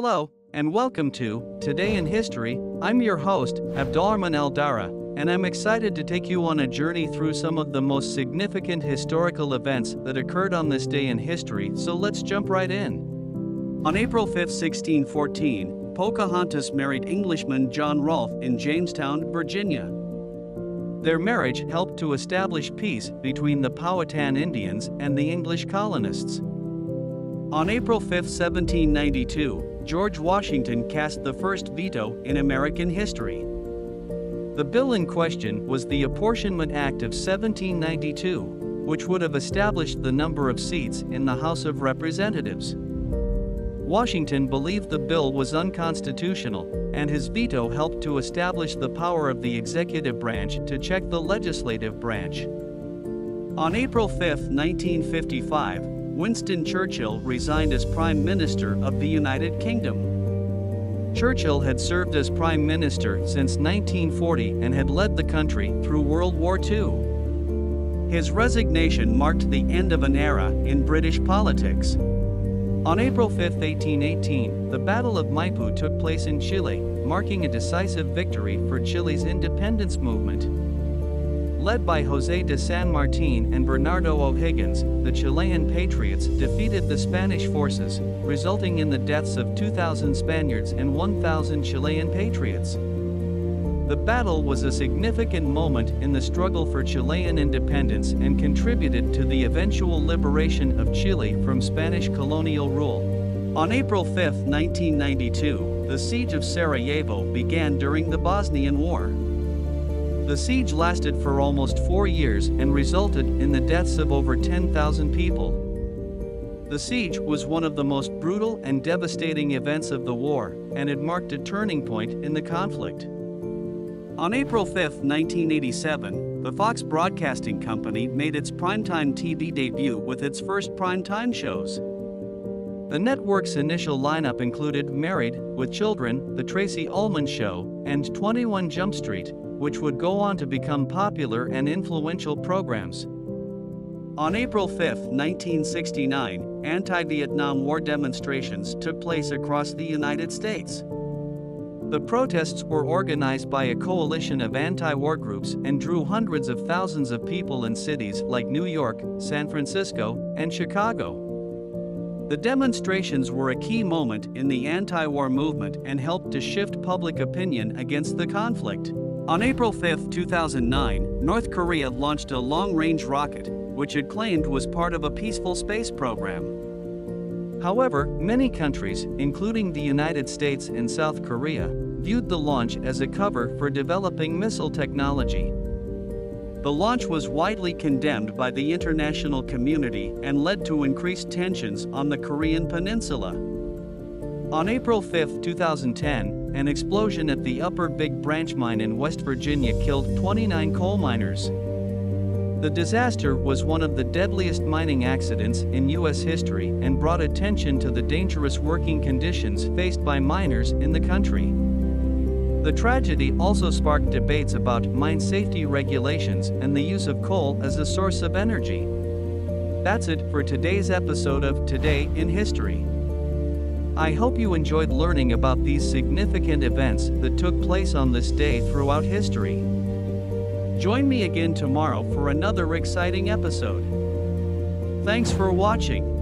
Hello, and welcome to Today in History. I'm your host, Abdulrahman Al Darra, and I'm excited to take you on a journey through some of the most significant historical events that occurred on this day in history. So let's jump right in. On April 5, 1614, Pocahontas married Englishman John Rolfe in Jamestown, Virginia. Their marriage helped to establish peace between the Powhatan Indians and the English colonists. On April 5, 1792, George Washington cast the first veto in American history. The bill in question was the Apportionment Act of 1792, which would have established the number of seats in the House of Representatives. Washington believed the bill was unconstitutional, and his veto helped to establish the power of the executive branch to check the legislative branch. On April 5, 1955, Winston Churchill resigned as Prime Minister of the United Kingdom. Churchill had served as Prime Minister since 1940 and had led the country through World War II. His resignation marked the end of an era in British politics. On April 5, 1818, the Battle of Maipú took place in Chile, marking a decisive victory for Chile's independence movement. Led by José de San Martín and Bernardo O'Higgins, the Chilean patriots defeated the Spanish forces, resulting in the deaths of 2,000 Spaniards and 1,000 Chilean patriots. The battle was a significant moment in the struggle for Chilean independence and contributed to the eventual liberation of Chile from Spanish colonial rule. On April 5, 1992, the siege of Sarajevo began during the Bosnian War. The siege lasted for almost four years and resulted in the deaths of over 10,000 people. The siege was one of the most brutal and devastating events of the war, and it marked a turning point in the conflict. On April 5, 1987, the Fox Broadcasting Company made its primetime TV debut with its first primetime shows. The network's initial lineup included Married, with Children, The Tracey Ullman Show, and 21 Jump Street, which would go on to become popular and influential programs. On April 5, 1969, anti-Vietnam War demonstrations took place across the United States. The protests were organized by a coalition of anti-war groups and drew hundreds of thousands of people in cities like New York, San Francisco, and Chicago. The demonstrations were a key moment in the anti-war movement and helped to shift public opinion against the conflict. On April 5, 2009, North Korea launched a long-range rocket, which it claimed was part of a peaceful space program. However, many countries, including the United States and South Korea, viewed the launch as a cover for developing missile technology. The launch was widely condemned by the international community and led to increased tensions on the Korean peninsula. On April 5, 2010, an explosion at the Upper Big Branch mine in West Virginia killed 29 coal miners. The disaster was one of the deadliest mining accidents in U.S. history and brought attention to the dangerous working conditions faced by miners in the country. The tragedy also sparked debates about mine safety regulations and the use of coal as a source of energy. That's it for today's episode of Today in History. I hope you enjoyed learning about these significant events that took place on this day throughout history. Join me again tomorrow for another exciting episode. Thanks for watching.